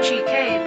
GK